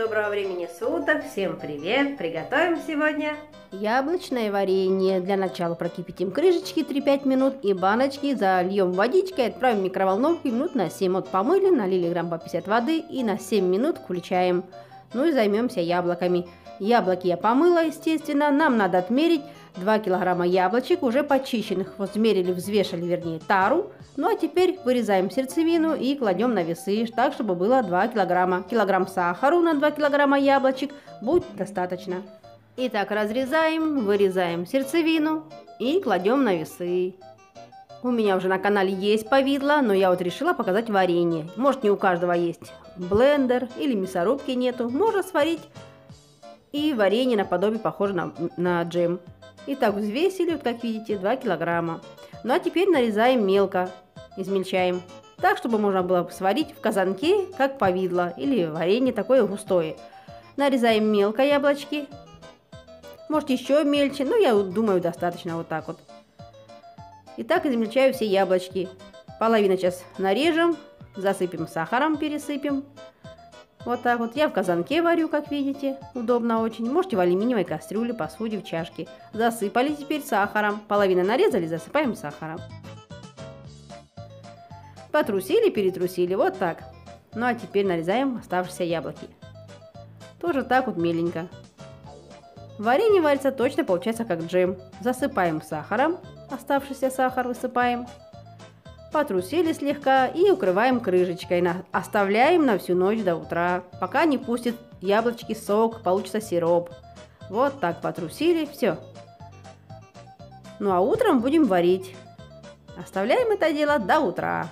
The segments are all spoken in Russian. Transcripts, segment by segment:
доброго времени суток, всем привет! Приготовим сегодня яблочное варенье. Для начала прокипятим крышечки 3-5 минут и баночки зальем водичкой, отправим в микроволновку минут на 7. Вот помыли, налили грамм по 50 воды и на 7 минут включаем. Ну и займемся яблоками. Яблоки я помыла, естественно. Нам надо отмерить 2 килограмма яблочек, уже почищенных. Вот измерили, взвешали, вернее, тару. Ну а теперь вырезаем сердцевину и кладем на весы, так, чтобы было 2 килограмма. Килограмм сахару на 2 килограмма яблочек будет достаточно. Итак, разрезаем, вырезаем сердцевину и кладем на весы. У меня уже на канале есть повидло, но я вот решила показать варенье. Может не у каждого есть блендер или мясорубки нету. Можно сварить и варенье наподобие похоже на, на джем. Итак, взвесили, вот как видите, 2 килограмма. Ну а теперь нарезаем мелко, измельчаем. Так, чтобы можно было сварить в казанке, как повидло, или варенье такое густое. Нарезаем мелко яблочки. Может еще мельче, но я думаю достаточно вот так вот. Итак, измельчаю все яблочки. Половину сейчас нарежем, засыпем сахаром, пересыпем. Вот так вот. Я в казанке варю, как видите. Удобно очень. Можете в алюминиевой кастрюле, посуде, в чашке. Засыпали теперь сахаром. Половину нарезали, засыпаем сахаром. Потрусили, перетрусили. Вот так. Ну а теперь нарезаем оставшиеся яблоки. Тоже так вот меленько. Варенье варится точно получается как джем. Засыпаем сахаром. Оставшийся сахар высыпаем потрусили слегка и укрываем крышечкой. Оставляем на всю ночь до утра, пока не пустит яблочки сок, получится сироп. Вот так потрусили, все. Ну а утром будем варить. Оставляем это дело до утра.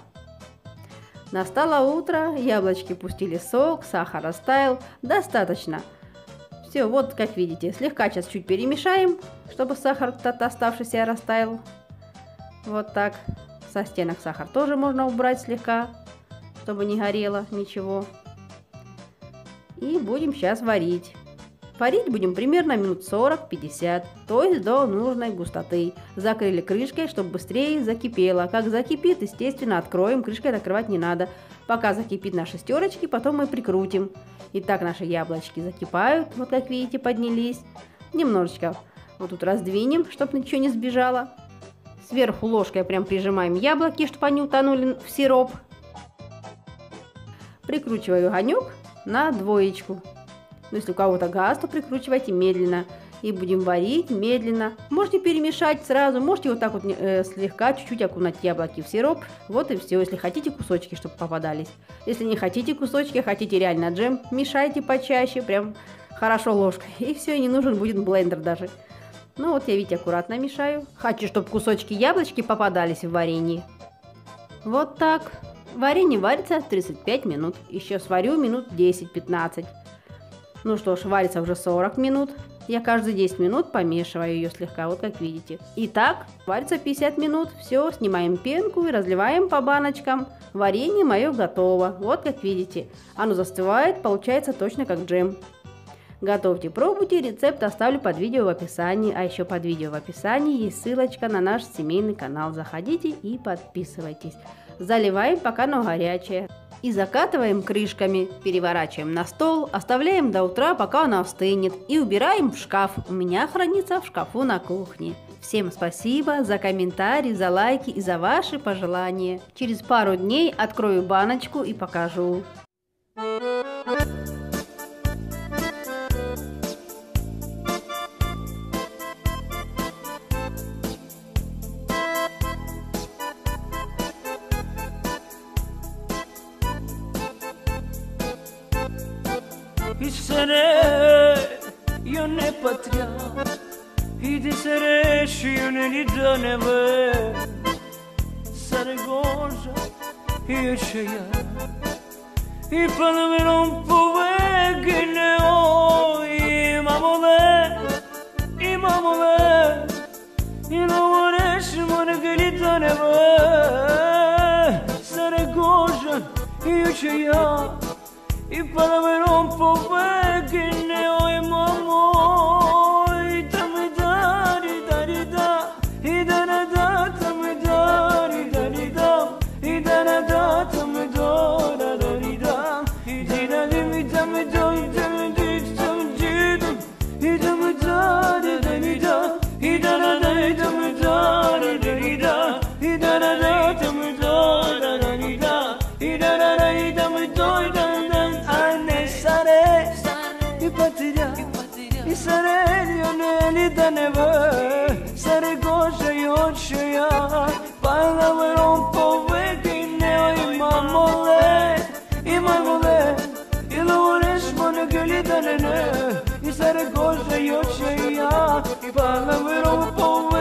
Настало утро, яблочки пустили сок, сахар растаял, достаточно. Все, вот как видите, слегка сейчас чуть перемешаем, чтобы сахар тот оставшийся растаял. Вот так. Со стенок сахар тоже можно убрать слегка, чтобы не горело ничего. И будем сейчас варить. Варить будем примерно минут 40-50, то есть до нужной густоты. Закрыли крышкой, чтобы быстрее закипело. Как закипит, естественно, откроем, крышкой накрывать не надо. Пока закипит на шестерочке, потом мы прикрутим. Итак, наши яблочки закипают, вот как видите, поднялись. Немножечко вот тут раздвинем, чтобы ничего не сбежало. Сверху ложкой прям прижимаем яблоки, чтобы они утонули в сироп. Прикручиваю огонек на двоечку. Ну, если у кого-то газ, то прикручивайте медленно. И будем варить медленно. Можете перемешать сразу, можете вот так вот э, слегка чуть-чуть окунать яблоки в сироп. Вот и все, если хотите кусочки, чтобы попадались. Если не хотите кусочки, хотите реально джем, мешайте почаще, прям хорошо ложкой. И все, не нужен будет блендер даже. Ну вот я, видите, аккуратно мешаю. Хочу, чтобы кусочки яблочки попадались в варенье. Вот так. Варенье варится 35 минут. Еще сварю минут 10-15. Ну что ж, варится уже 40 минут. Я каждые 10 минут помешиваю ее слегка, вот как видите. Итак, варится 50 минут. Все, снимаем пенку и разливаем по баночкам. Варенье мое готово. Вот как видите. Оно застывает, получается точно как джем. Готовьте, пробуйте, рецепт оставлю под видео в описании, а еще под видео в описании есть ссылочка на наш семейный канал. Заходите и подписывайтесь. Заливаем, пока оно горячее. И закатываем крышками, переворачиваем на стол, оставляем до утра, пока оно остынет. И убираем в шкаф. У меня хранится в шкафу на кухне. Всем спасибо за комментарии, за лайки и за ваши пожелания. Через пару дней открою баночку и покажу. Di sere Hidisere yöne patria. Hidisere şu yöne lidane ve Saragoza yaşaya. I palve non pove gine o imamole imamole İnamoreş mene gelidane ve Saragoza yaşaya. Y para ver un poco que no hay mamón. Sereljon eli da ne ve Sere gože i oče ja Pa on povedi Ne ima mole Ima mole Ili ureš mo ne gülü da ne ne Sere gože i oče ja Pa da me on povedi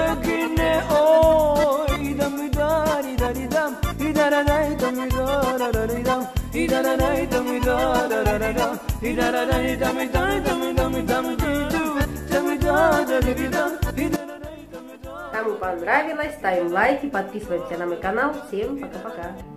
Кому понравилось, ставим лайки, подписываемся на мой канал. Всем пока-пока!